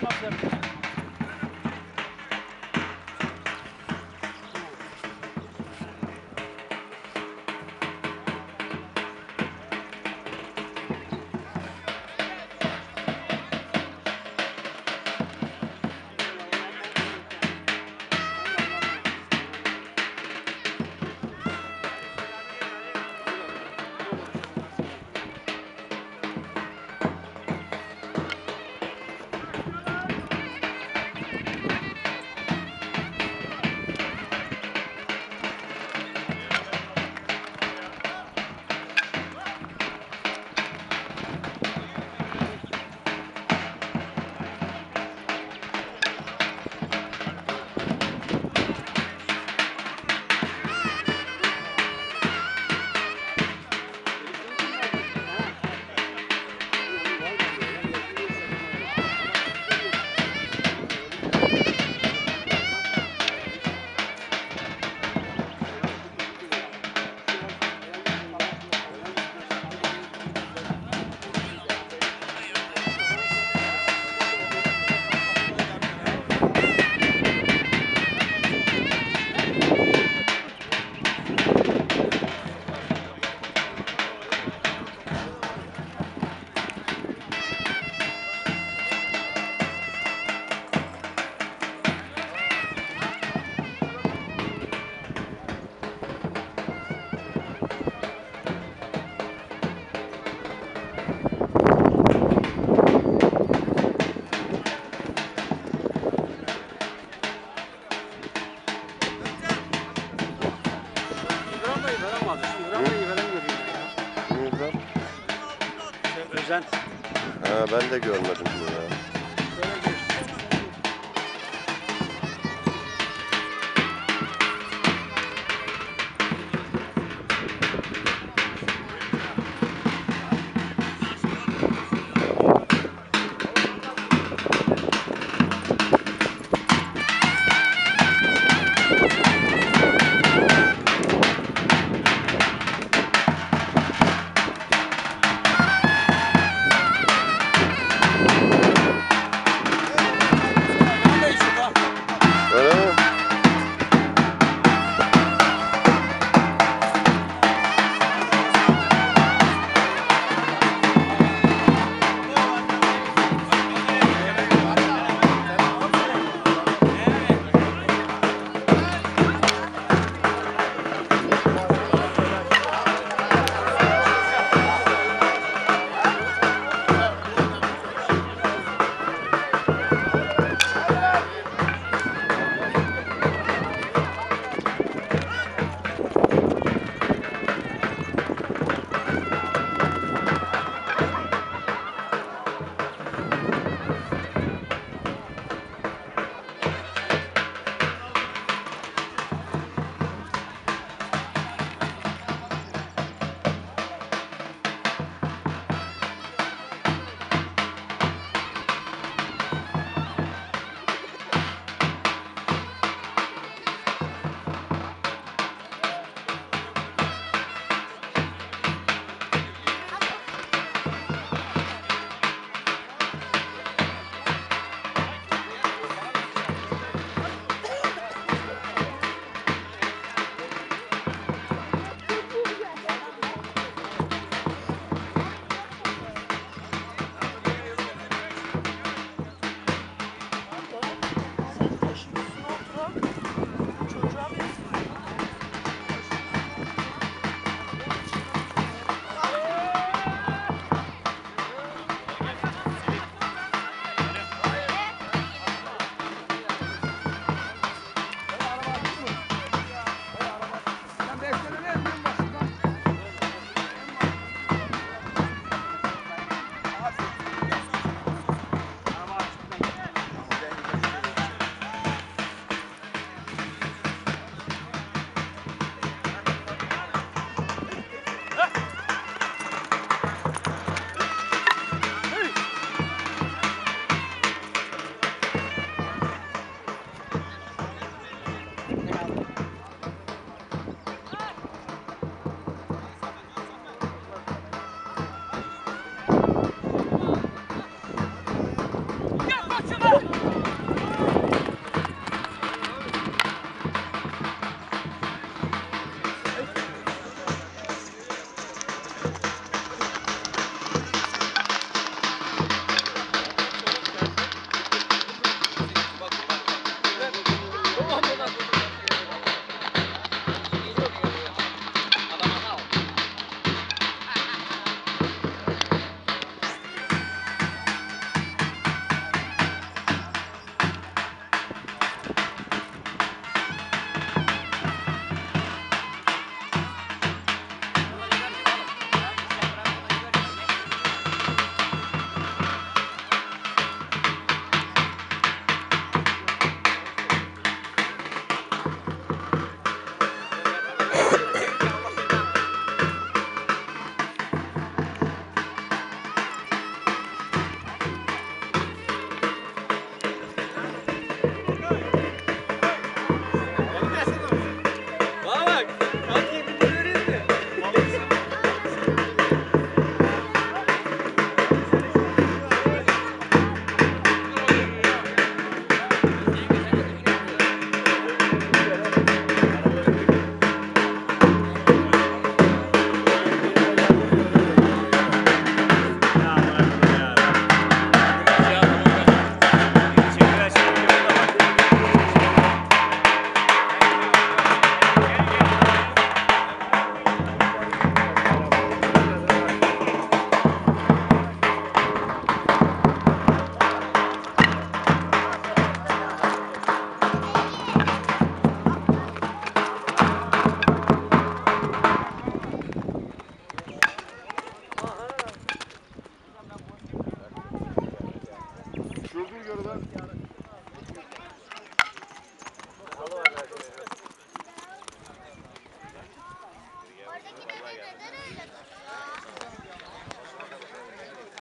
Awesome. İbrahim Bey'i veremedi. İbrahim Bey'i veren görüyorum ya. Özen. Ha, ben de görmedim bunu ya. Durdur yarıdan.